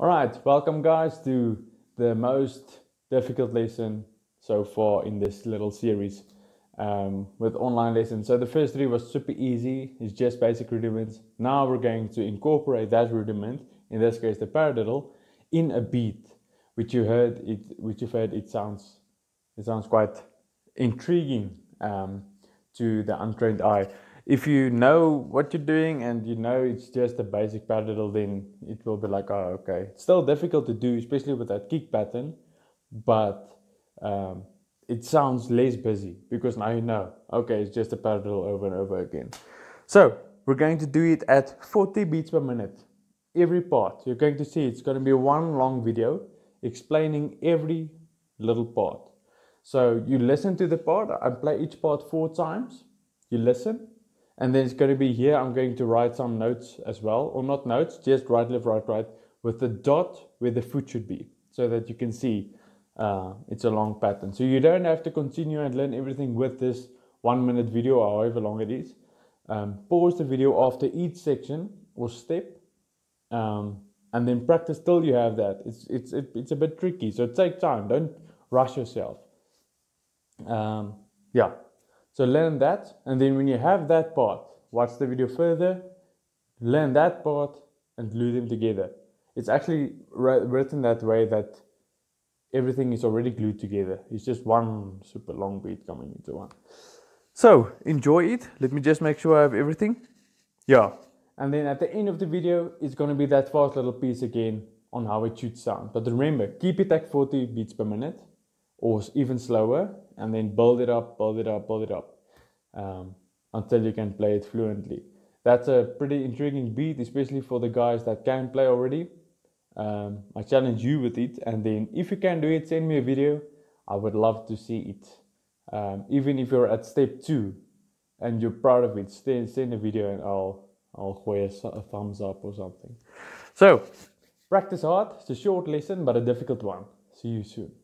Alright, welcome guys to the most difficult lesson so far in this little series um, with online lessons. So the first three was super easy, it's just basic rudiments. Now we're going to incorporate that rudiment, in this case the paradiddle, in a beat, which you heard it, which you've heard it sounds, it sounds quite intriguing um, to the untrained eye if you know what you're doing and you know it's just a basic paradiddle, then it will be like, oh, okay. It's still difficult to do, especially with that kick pattern, but um, it sounds less busy because now you know, okay, it's just a paradiddle over and over again. So we're going to do it at 40 beats per minute, every part. You're going to see it's going to be one long video explaining every little part. So you listen to the part, I play each part four times, you listen, and then it's going to be here, I'm going to write some notes as well, or not notes, just right, left, right, right, with the dot where the foot should be, so that you can see uh, it's a long pattern. So you don't have to continue and learn everything with this one minute video, however long it is. Um, pause the video after each section or step, um, and then practice till you have that. It's, it's, it, it's a bit tricky, so take time, don't rush yourself. Um, yeah. So learn that, and then when you have that part, watch the video further, learn that part, and glue them together. It's actually written that way that everything is already glued together. It's just one super long beat coming into one. So enjoy it. Let me just make sure I have everything. Yeah. And then at the end of the video, it's going to be that fast little piece again on how it should sound. But remember, keep it at 40 beats per minute or even slower and then build it up, build it up, build it up um, until you can play it fluently. That's a pretty intriguing beat, especially for the guys that can play already. Um, I challenge you with it, and then if you can do it, send me a video. I would love to see it. Um, even if you're at step two and you're proud of it, send, send a video and I'll I'll a, a thumbs up or something. So practice hard. It's a short lesson, but a difficult one. See you soon.